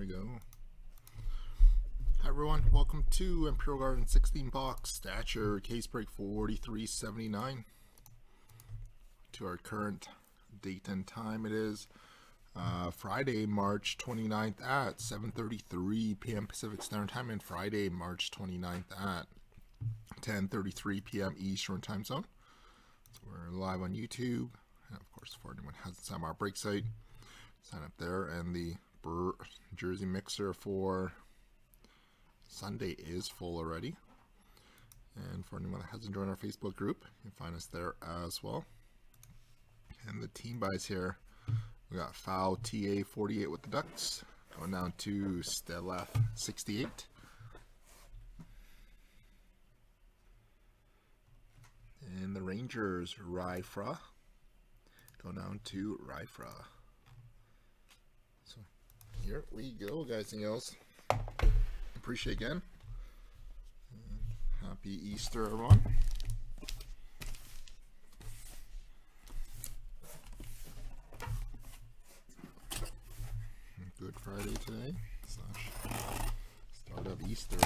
we go. Hi everyone, welcome to Imperial Garden 16 box stature case break 4379 to our current date and time it is uh, Friday March 29th at 7:33 p.m. Pacific Standard Time and Friday March 29th at 10:33 p.m. Eastern Time Zone. So we're live on YouTube and of course for anyone who hasn't signed our break site sign up there and the Jersey mixer for Sunday is full already. And for anyone that hasn't joined our Facebook group, you can find us there as well. And the team buys here, we got Foul TA 48 with the Ducks, going down to Stelef 68. And the Rangers, Ryfra, go down to Ryfra. Here we go, guys and girls appreciate again. Happy Easter, everyone. Good Friday today, slash start of Easter.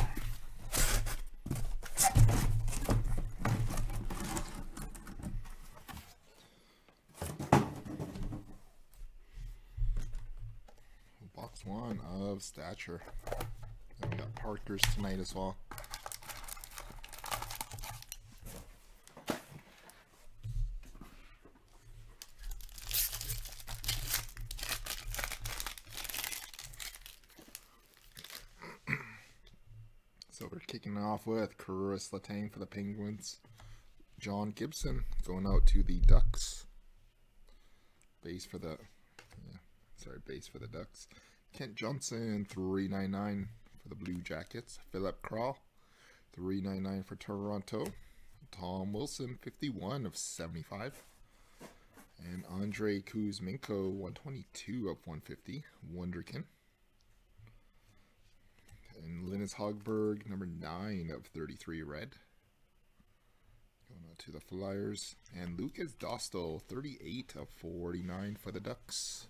Box one of stature. And we got Parkhurst tonight as well. so we're kicking off with Chris Letang for the Penguins. John Gibson going out to the Ducks. Base for the, yeah, sorry, base for the Ducks. Kent Johnson, 399 for the Blue Jackets. Philip Crawl, 399 for Toronto. Tom Wilson, 51 of 75. And Andre Kuzmenko, 122 of 150. Wonderkin. And Linus Hogberg, number 9 of 33 red. Going on to the Flyers. And Lucas Dostal, 38 of 49 for the Ducks.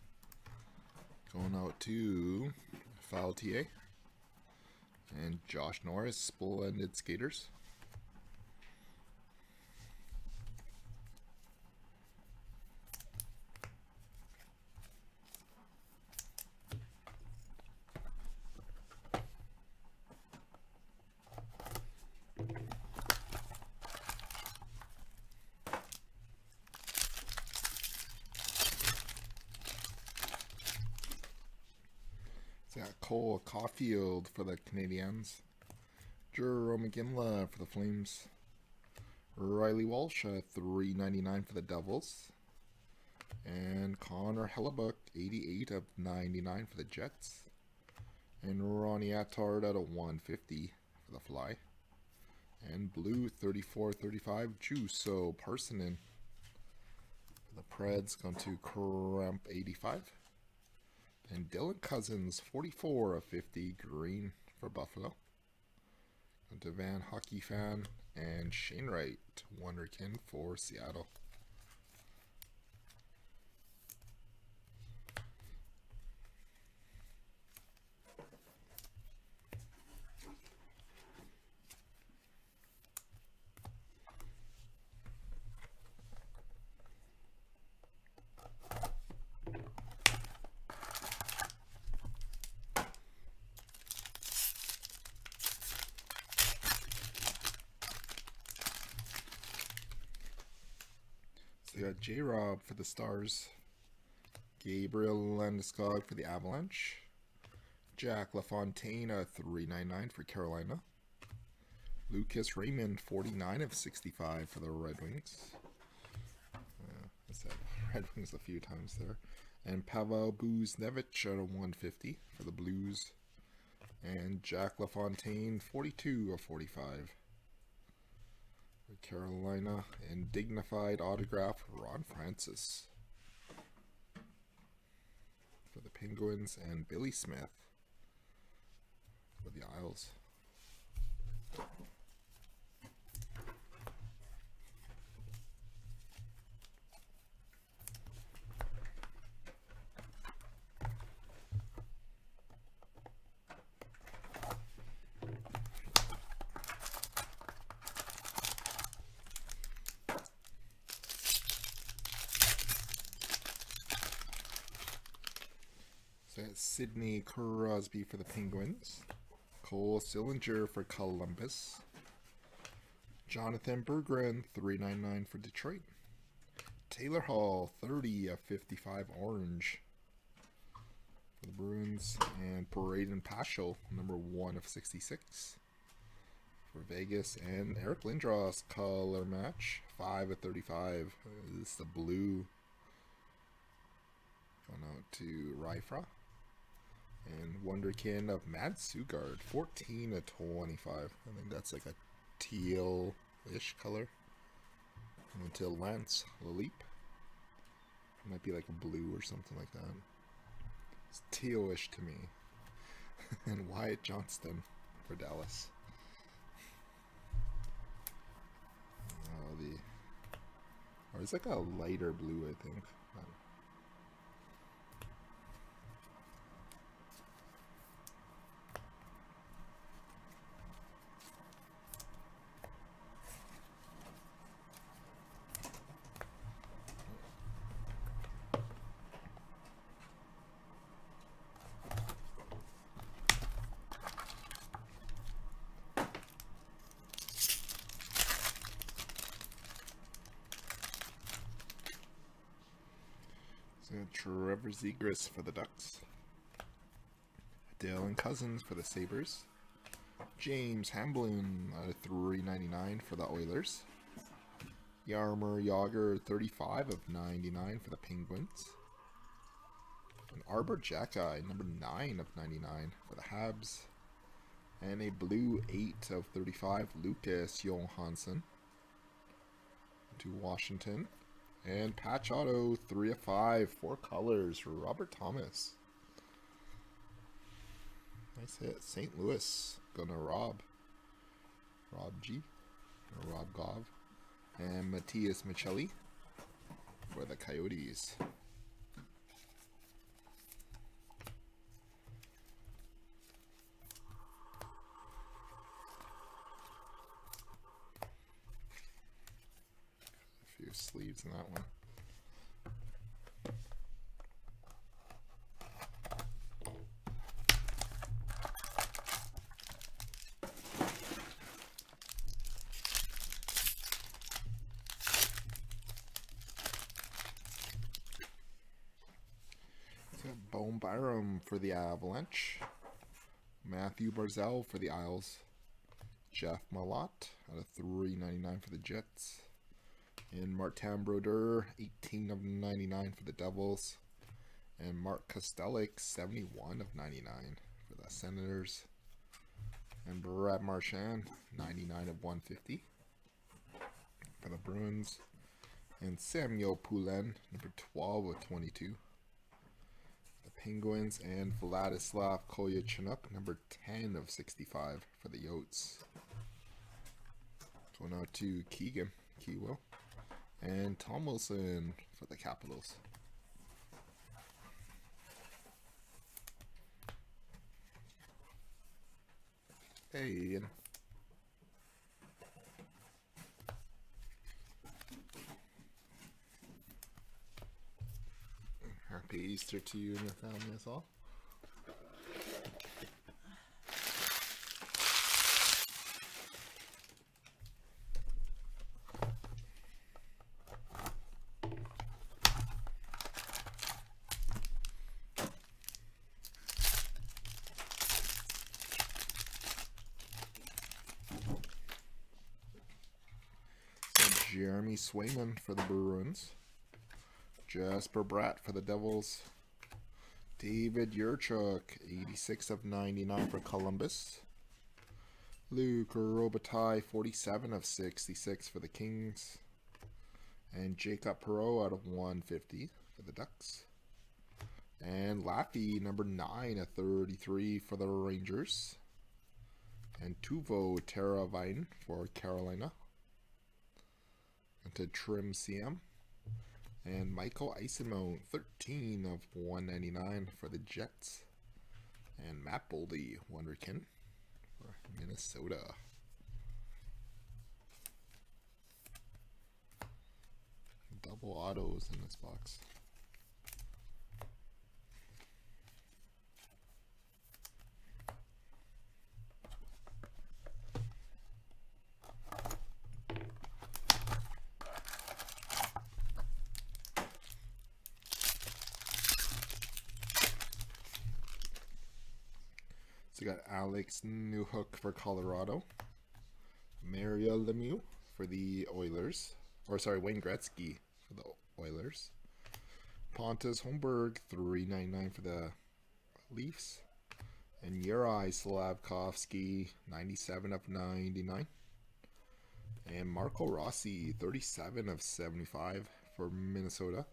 Going out to Foul TA and Josh Norris, Splendid Skaters. got Cole Caufield for the Canadiens. Jarome Iginla for the Flames. Reilly Walsh uh, at 399 for the Devils. And Connor Hellebuyck, 88 of 99 for the Jets. And Ronnie Attard at a 150 for the Fly. And blue 34-35 Juuso Parssinen. For the Preds going to Cramp 85. And Dylan Cozens, 44 of 50, green for Buffalo. To Van Hockey Fan and Shane Wright, Wonderkin for Seattle. We got J Rob for the Stars, Gabriel Landeskog for the Avalanche, Jack LaFontaine at 399 for Carolina, Lucas Raymond 49 of 65 for the Red Wings. Uh, I said Red Wings a few times there. And Pavel Buchnevich at a 150 for the Blues. And Jack LaFontaine 42 of 45. Carolina and dignified autograph Ron Francis for the Penguins and Billy Smith for the Isles. So that's Sidney Crosby for the Penguins. Cole Sillinger for Columbus. Jonathan Berggren, 399 for Detroit. Taylor Hall, 30 of 55 orange for the Bruins. And Braden Paschal, number 1 of 66 for Vegas. And Eric Lindros, color match, 5 of 35. This is the blue. Going out to Ryfra. And Wonderkin of Mad Sogaard, 14 of 25. I think that's like a teal-ish color. Until Lance Leap. Might be like a blue or something like that. It's teal-ish to me. and Wyatt Johnston for Dallas. Oh, the... Or it's like a lighter blue, I think. So Trevor Zegras for the Ducks. Dylan Cozens for the Sabres. James Hamblin uh, out of 399 for the Oilers. Jaromir Jagr 35 of 99 for the Penguins. An Arber Xhekaj number 9 of 99 for the Habs. And a blue 8 of 35 Lucas Johansen to Washington. And patch auto, 3 of 5, 4 colors Robert Thomas. Nice hit. St. Louis. Gonna Rob. Rob G. Or Rob Gov. And Matias Maccelli for the Coyotes. Few sleeves in that one. Bowen Byram for the Avalanche. Mathew Barzal for the Isles. Jeff Malott out of 399 for the Jets. And Martin Brodeur, 18 of 99 for the Devils. And Mark Kastelic, 71 of 99 for the Senators. And Brad Marchand, 99 of 150 for the Bruins. And Samuel Poulin, number 12 of 22. The Penguins. And Vladislav Kolyachonok, number 10 of 65 for the Yotes. Going out to Keegan, Kiwo and Tom Wilson for the Capitals. Hey, Ian. Happy Easter to you and your family as well. Jeremy Swayman for the Bruins. Jesper Bratt for the Devils. David Yurchuk, 86 of 99 for Columbus. Luc Robitaille, 47 of 66 for the Kings. And Jacob Perreault out of 150 for the Ducks. And Laffy, number 9 of 33 for the Rangers. And Teuvo Teravainen for Carolina to Trim CM. And Michael Eyssimont, 13 of 199 for the Jets. And Matt Boldy, Wonderkin for Minnesota. Double autos in this box. Got Alex Newhook for Colorado. Mario Lemieux for the Oilers. Or sorry, Wayne Gretzky for the Oilers. Pontus Holmberg, 399 for the Leafs. And Yuri Slafkovsky, 97 of 99. And Marco Rossi, 37 of 75 for Minnesota.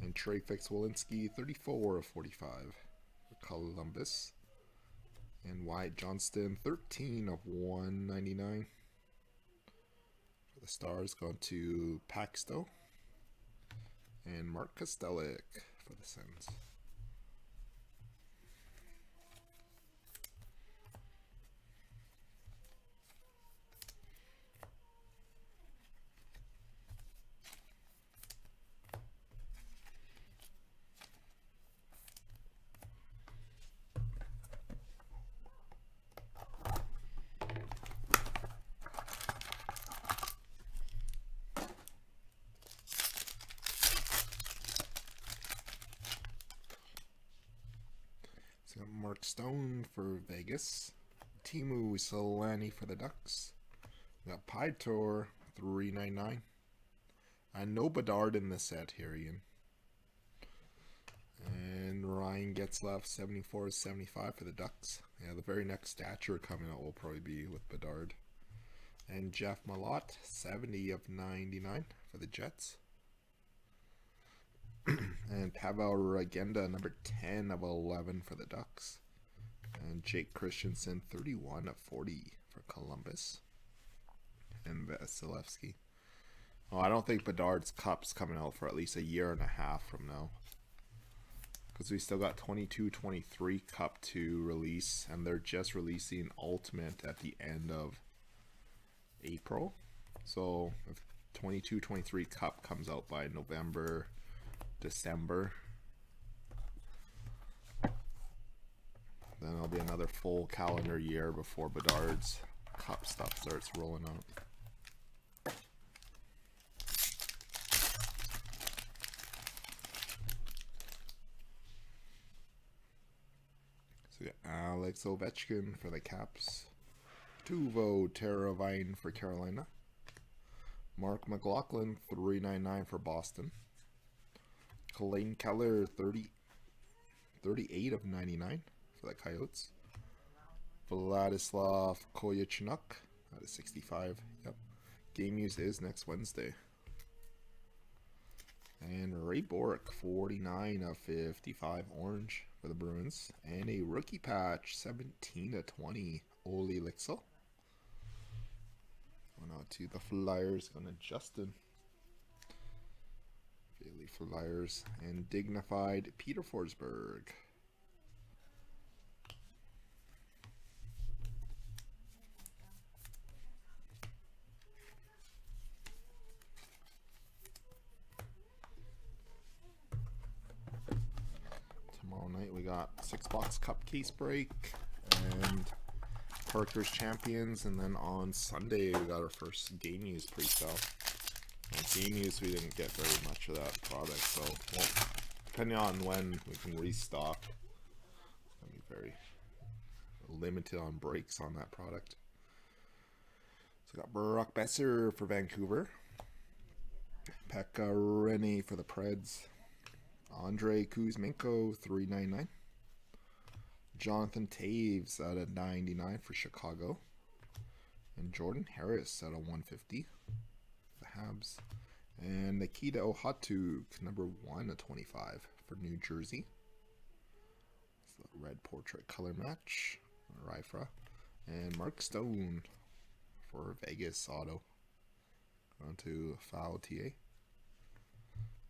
And Trey Fix-Wolansky, 34 of 45 for Columbus. And Wyatt Johnston, 13 of 199 for the Stars, going to Paxto. And Mark Kastelic for the Sens. So Mark Stone for Vegas. Teemu Selanne for the Ducks. We got Pytor, 399. I know Bedard in the set here, Ian. And Ryan Getzlaf, 74 75 for the Ducks. Yeah, the very next stature coming out will probably be with Bedard. And Jeff Malott, 70 of 99 for the Jets. and Pavel Regenda, number 10 of 11 for the Ducks. And Jake Christiansen, 31 of 40 for Columbus. And Vasilevskiy. Oh, I don't think Bedard's Cup's coming out for at least a year and a half from now. Because we still got 22-23 Cup to release. And they're just releasing Ultimate at the end of April. So if 22-23 Cup comes out by November December. Then it'll be another full calendar year before Bedard's cup stuff starts rolling out. So yeah, Alex Ovechkin for the Caps. Teuvo Teravainen for Carolina. Mark McLaughlin, 399 for Boston. Clayton Keller, 30, 38 of 99 for the Coyotes. Vladislav Koyachuk, that is 65. Yep. Game use is next Wednesday. And Ray Bourque, 49 of 55 orange for the Bruins. And a rookie patch, 17 to 20, Olle Lycksell. Going out to the Flyers, going to Justin. Flyers and Dignified Peter Forsberg. Tomorrow night we got six box cup case break and Parkhurst Champions, and then on Sunday we got our first game use pre-sale. Game use we didn't get very much of that product, so well, depending on when we can restock, it's gonna be very limited on breaks on that product. So got Brock Boeser for Vancouver, Pekka Rinne for the Preds, Andre Kuzmenko 399. Jonathan Toews out of 99 for Chicago. And Jordan Harris out of 150 the Habs. And Nikita Okhotiuk, number 1 of 25 for New Jersey. It's the red portrait color match. Ryfra. And Mark Stone for Vegas Auto. On to Foul TA.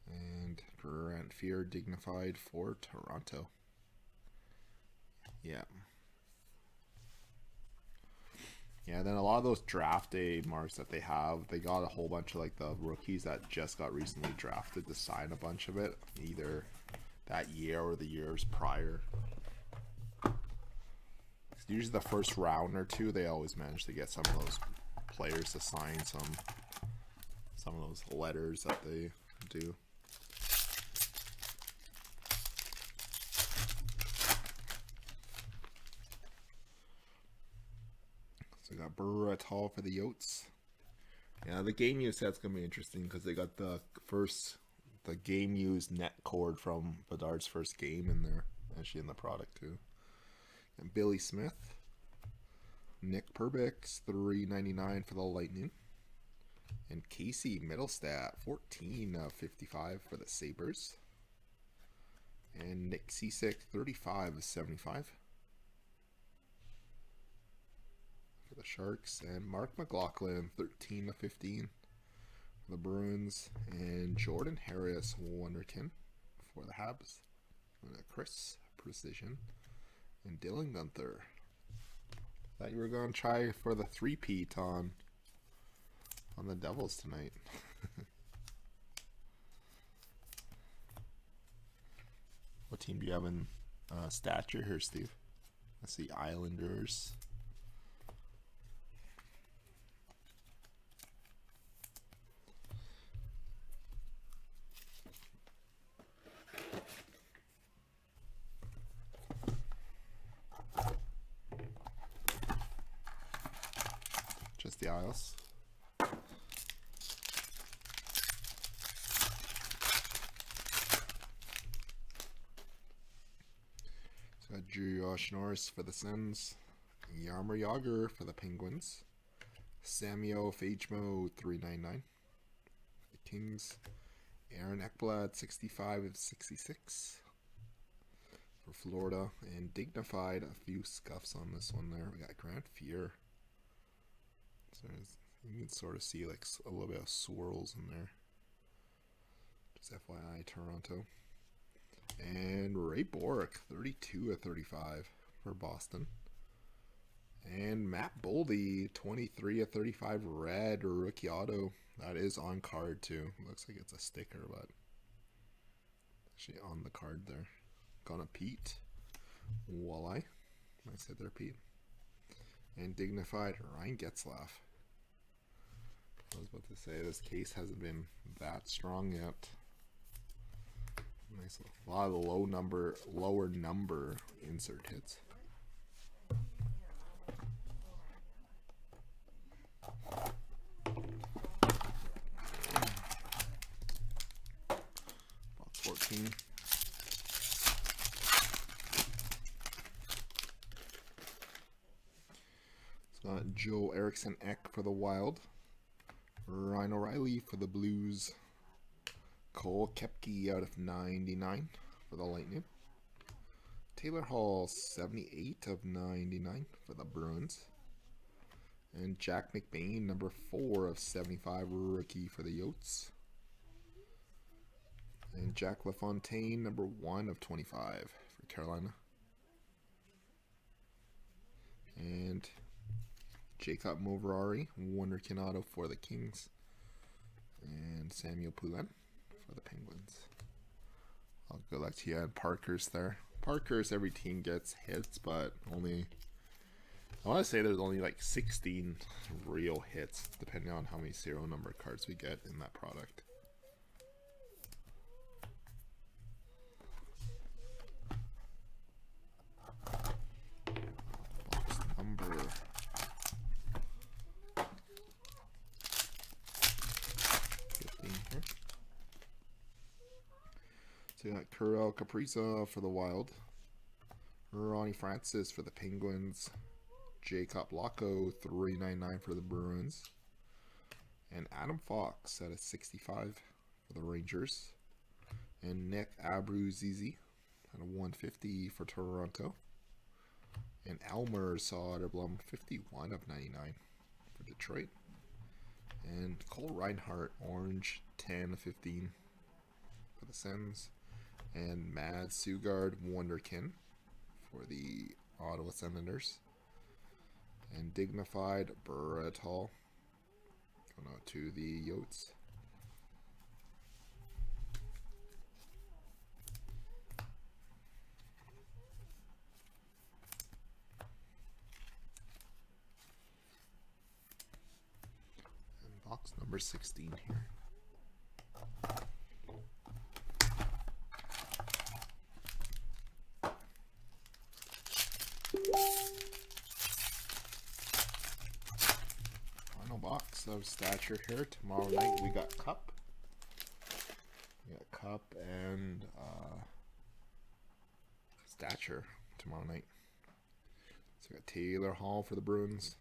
And Grant Fuhr Dignified for Toronto. Yeah. Yeah, then a lot of those draft day marks that they have, they got a whole bunch of like the rookies that just got recently drafted to sign a bunch of it, either that year or the years prior. Usually the first round or two, they always manage to get some of those players to sign some some of those letters that they do. Burra for the Yotes. Yeah, the game use set's gonna be interesting because they got the first, the game use net cord from Bedard's first game in there, actually in the product too. And Billy Smith, Nick Perbix, three ninety nine for the Lightning, and Casey Mittelstadt, fourteen uh, of fifty five for the Sabres, and Nick thirty five of seventy five. For the Sharks, and Mark McLaughlin, 13 to 15 for the Bruins, and Jordan Harris, Wonderkin for the Habs, and Chris Precision, and Dylan Guenther. Thought you were going to try for the three-peat on on the Devils tonight. what team do you have in uh, stature here, Steve? I see Islanders. the Isles. So Josh Norris for the Sens, Jaromir Jagr for the Penguins, Samuel Fagemo 399, the Kings, Aaron Ekblad 65 of 66 for Florida, and dignified a few scuffs on this one there. We got Grant Fuhr so you can sort of see like a little bit of swirls in there. Just FYI, Toronto. And Ray Bourque, 32 of 35 for Boston. And Matt Boldy, 23 of 35 red rookie auto. That is on card too. Looks like it's a sticker, but actually on the card there. Gonna Pete. Walleye. Nice hit there, Pete. And dignified Ryan Getzlaf. I was about to say this case hasn't been that strong yet. Nice, a lot of low number, lower number insert hits. Box 14. It's got Joe Eriksson Ek for the Wild. Ryan O'Reilly for the Blues. Cole Koepke out of 99 for the Lightning. Taylor Hall, 78 of 99 for the Bruins. And Jack McBain, number 4 of 75, rookie for the Yotes. And Jack LaFontaine, number 1 of 25 for Carolina. And Jacob Moverare, Wonderkin auto for the Kings, and Samuel Poulin for the Penguins. I'll go to you and Parkhurst there. Parkhurst every team gets hits, but only I want to say there's only like 16 real hits, depending on how many serial number cards we get in that product. So you got Kirill Kaprizov for the Wild. Ronnie Francis for the Penguins. Jakub Lauko, 399 for the Bruins. And Adam Fox at a 65 for the Rangers. And Nick Abruzzese at a 150 for Toronto. And Elmer Soderblom, 51 of 99 for Detroit. And Cole Reinhardt, orange, 10 of 15 for the Sens and Mad Sogaard Wonderkin for the Ottawa Senators. And Dignified Burretall going out to the Yotes. Box number 16 here. Of stature here. Tomorrow night we got Cup. We got Cup and uh, stature tomorrow night. So we got Taylor Hall for the Bruins.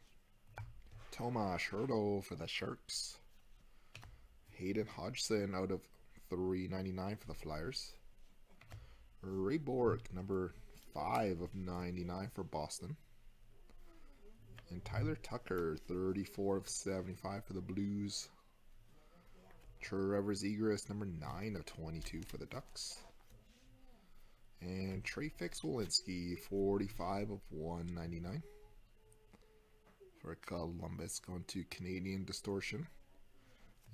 Tomas Hertl for the Sharks. Hayden Hodgson out of 399 for the Flyers. Ray Bourque, number 5 of 99 for Boston. And Tyler Tucker, 34 of 75 for the Blues. Trevor Zegras, number 9 of 22 for the Ducks. And Trey Fix-Wolansky, 45 of 199 for Columbus, going to Canadian Distortion.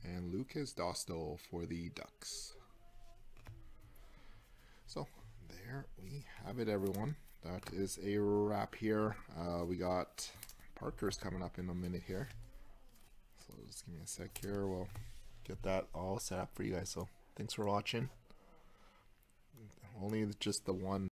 And Lucas Dostal for the Ducks. So, there we have it, everyone. That is a wrap here. Uh, we got Parkhurst coming up in a minute here. So just give me a sec here. We'll get that all set up for you guys. So thanks for watching. Only just the one